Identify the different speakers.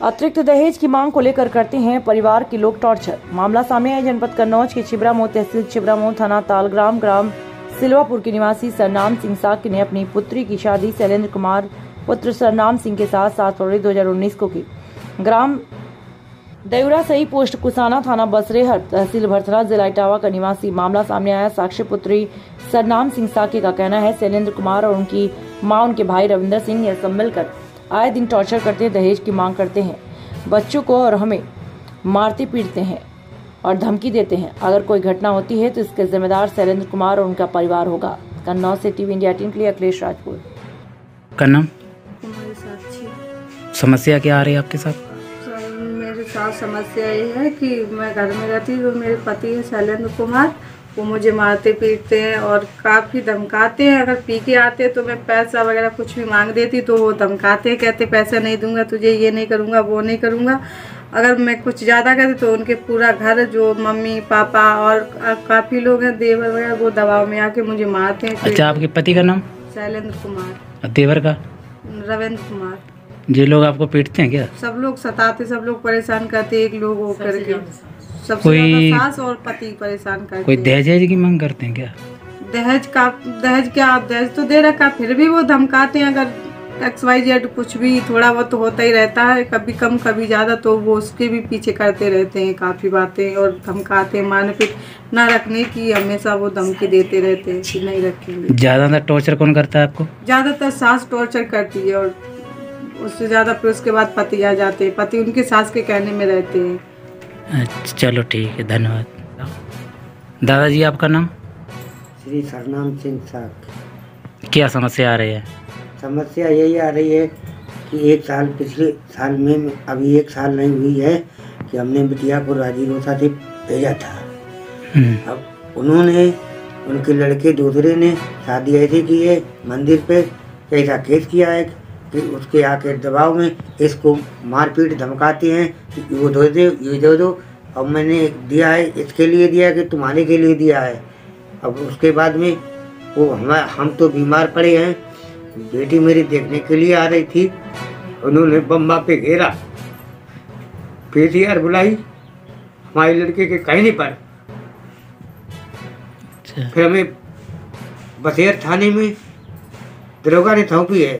Speaker 1: अतिरिक्त दहेज की मांग को लेकर करते हैं परिवार के लोग टॉर्चर। मामला सामने आया, जनपद कन्नौज के छिबरामऊ तहसील छिबरामऊ थाना तालग्राम ग्राम सिलवापुर के निवासी सरनाम सिंह साक्य ने अपनी पुत्री की शादी शैलेंद्र कुमार, पुत्र सरनाम सिंह के साथ सात फरवरी 2019 को की। ग्राम देवरा सही पोस्ट कुसाना थाना बसरेहर तहसील भरथरा जिला इटावा का निवासी। मामला सामने आया, साक्षी पुत्री सरनाम सिंह साके का कहना है, शैलेंद्र कुमार और उनकी माँ, उनके भाई रविंदर सिंह यह सब मिलकर आए दिन टॉर्चर करते हैं दहेज की मांग करते हैं। बच्चों को और हमें मारते पीटते हैं और धमकी देते हैं। अगर कोई घटना होती है तो इसके जिम्मेदार शैलेंद्र कुमार और उनका परिवार होगा। कन्नौज से टीवी इंडिया टीम के लिए अखिलेश राजपूत।
Speaker 2: का नाम समस्या क्या आ रही है आपके साथ?
Speaker 3: सर मेरे साथ समस्या ये है कि मैं घर में रहती हूँ मेरे पति है शैलेंद्र कुमार। वो मुझे मारते पीटते हैं और काफ़ी धमकाते हैं। अगर पी के आते तो मैं पैसा वगैरह कुछ भी मांग देती तो वो धमकाते हैं कहते पैसा नहीं दूँगा तुझे ये नहीं करूँगा वो नहीं करूँगा। अगर मैं कुछ ज़्यादा करती तो उनके पूरा घर जो मम्मी पापा और काफ़ी लोग हैं देवर वगैरह वो दबाव में आके मुझे मारते हैं।
Speaker 2: अच्छा आपके पति का नाम?
Speaker 3: शैलेंद्र कुमार।
Speaker 2: देवर का?
Speaker 3: रविंद्र कुमार।
Speaker 2: ये लोग आपको पीटते हैं क्या?
Speaker 3: सब लोग सताते सब लोग परेशान करते एक लोग हो करके
Speaker 2: कोई-
Speaker 3: सास और पति परेशान करते
Speaker 2: कोई। दहेज की मांग करते हैं क्या?
Speaker 3: दहेज का दहेज क्या आप दहेज तो दे रखा फिर भी वो धमकाते हैं अगर एक्स वाई जेड कुछ भी थोड़ा बहुत तो होता ही रहता है कभी कम कभी ज़्यादा तो वो उसके भी पीछे करते रहते हैं काफ़ी बातें और धमकाते हैं मान मारपीट ना रखने की हमेशा वो धमकी देते रहते हैं कि नहीं रखेंगे।
Speaker 2: ज़्यादातर टॉर्चर कौन करता है आपको?
Speaker 3: ज़्यादातर सास टॉर्चर करती है और उससे ज़्यादा फिर उसके बाद पति आ जाते हैं। पति उनके सास के कहने में रहते हैं।
Speaker 2: अच्छा चलो ठीक है धन्यवाद। दादाजी आपका नाम?
Speaker 4: श्री सरनाम सिंह साख
Speaker 2: क्या समस्या आ रही है?
Speaker 4: समस्या यही आ रही है कि एक साल पिछले साल में अभी एक साल नहीं हुई है कि हमने बिटिया को राज़ी रोसा से भेजा था।
Speaker 2: हम्म,
Speaker 4: अब उन्होंने उनके लड़के दूसरे ने शादी ऐसे की है मंदिर पे ऐसा केस किया है कि उसके आके दबाव में इसको मारपीट धमकाते हैं कि वो दो दे ये दे दो। अब मैंने दिया है इसके लिए दिया है कि तुम्हारे के लिए दिया है। अब उसके बाद में वो हम हम तो बीमार पड़े हैं। बेटी मेरी देखने के लिए आ रही थी। उन्होंने बम्बा पे घेरा। पीसीआर बुलाई। हमारे लड़के के कहने पर।
Speaker 2: अच्छा।
Speaker 4: फिर हमें बसेर थाने में दरोगा ने सौंपी है।